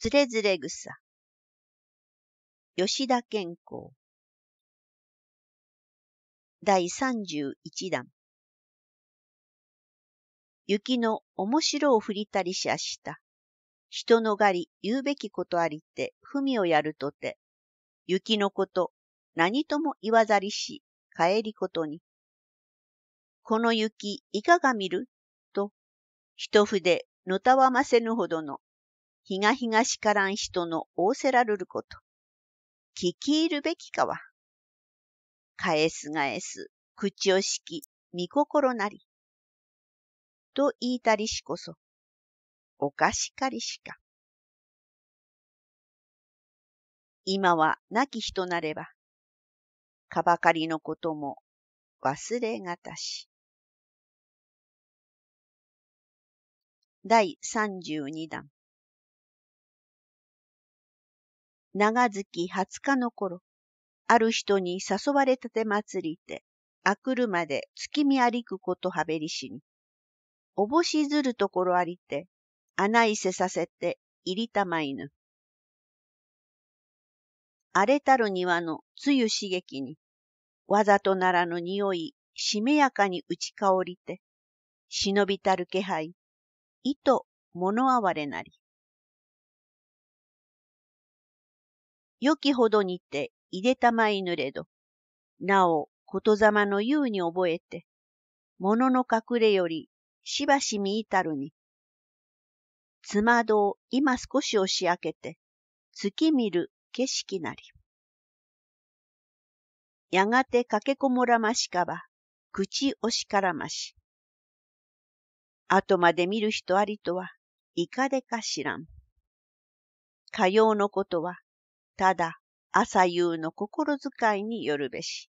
つれづれ草。吉田健康。第三十一弾。雪の面白を振りたりしゃした。人の狩り言うべきことありって文をやるとて、雪のこと何とも言わざりし帰りことに。この雪いかが見る？と、一筆のたわませぬほどの日が東からん人の仰せらるること。聞き入るべきかは。返す返す、口をしき、見心なり。と言いたりしこそ、おかしかりしか。今は亡き人なれば、かばかりのことも忘れがたし。第三十二弾長月二日の頃、ある人に誘われたて祭りて、あくるまで月見ありくことはべりしに、おぼしずるところありて、穴いせさせて入りたまいぬ。荒れたる庭のつゆ刺激に、わざとならぬ匂い、しめやかに打ち香りて、忍びたる気配、意図物哀れなり。良きほどにていでたまいぬれど、なおことざまの言うに覚えて、物のの隠れよりしばし見いたるに、つまどう今少し押し開けて、月見る景色なり。やがて駆けこもらましかば、口押しからまし。後まで見る人ありとは、いかでか知らん。かようのことは、ただ朝夕の心遣いによるべし。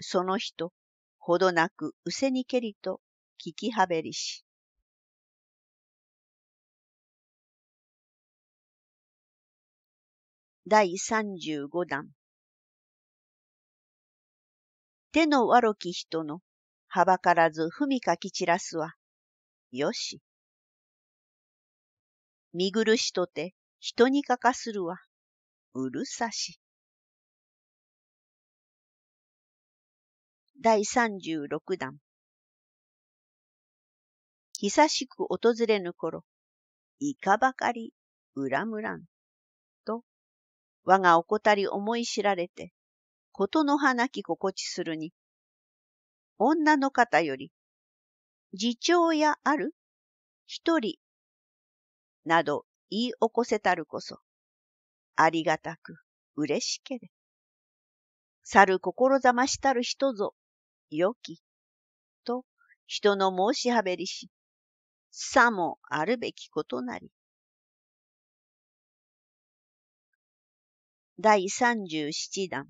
その人、ほどなくうせにけりと聞きはべりし。第三十五弾手の悪き人のはばからず踏みかき散らすは、よし。見苦しとて人にかかするは、うるさし。第三十六弾久しく訪れぬ頃、いかばかり恨むらん。と、我が怠り思い知られて、ことの葉なき心地するに、女の方より、次長やある？一人など言い起こせたるこそ、ありがたく、嬉しけれ。去る心ざましたる人ぞ、よき、と人の申しはべりし、さもあるべきことなり。第三十七弾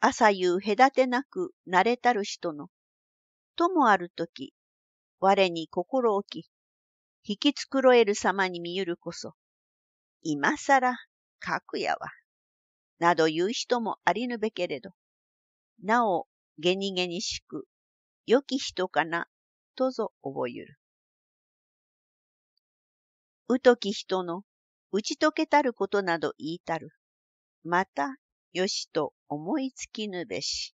朝夕隔てなく慣れたる人の、ともあるとき、我に心置き、引き繕える様に見ゆるこそ、今更、かくやわ、など言う人もありぬべけれど、なお、げにげにしく、良き人かな、とぞ覚ゆる。うとき人の、打ち解けたることなど言いたる。また、よしと思いつきぬべし。